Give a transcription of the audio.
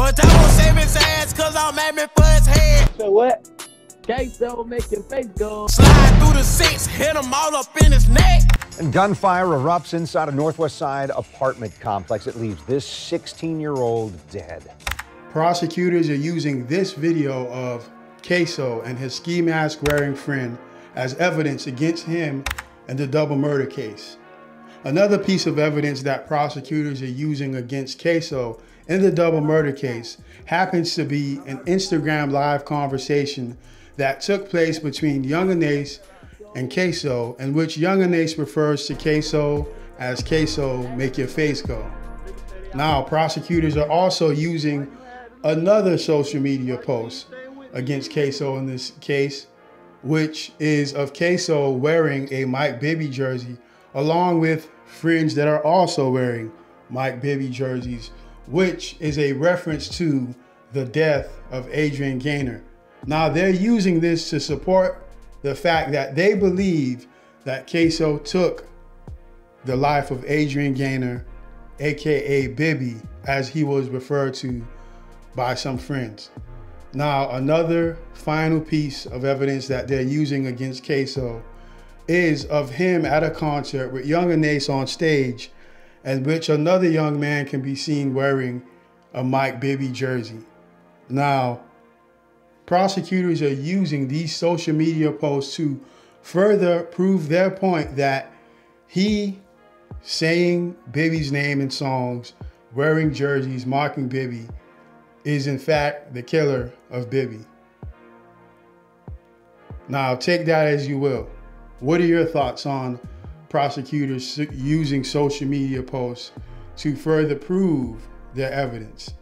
But I won't save his ass cause I'm aiming for his head. So what? Ksoo make your face go. Slide through the six, hit him all up in his neck. And gunfire erupts inside a Northwest Side apartment complex. It leaves this 16 year old dead. Prosecutors are using this video of Ksoo and his ski mask wearing friend as evidence against him in the double murder case. Another piece of evidence that prosecutors are using against Ksoo in the double murder case happens to be an Instagram live conversation that took place between Yungeen Ace and Ksoo, in which Yungeen Ace refers to Ksoo as Ksoo make your face go. Now, prosecutors are also using another social media post against Ksoo in this case, which is of Ksoo wearing a Mike Bibby jersey, along with friends that are also wearing Mike Bibby jerseys, which is a reference to the death of Adrian Gainer. Now they're using this to support the fact that they believe that Ksoo took the life of Adrian Gainer, aka Bibby, as he was referred to by some friends. Now, another final piece of evidence that they're using against Ksoo is of him at a concert with Yungeen Ace on stage, in which another young man can be seen wearing a Mike Bibby jersey. Now, prosecutors are using these social media posts to further prove their point that he saying Bibby's name in songs, wearing jerseys, mocking Bibby, is in fact the killer of Bibby. Now, take that as you will. What are your thoughts on prosecutors using social media posts to further prove their evidence?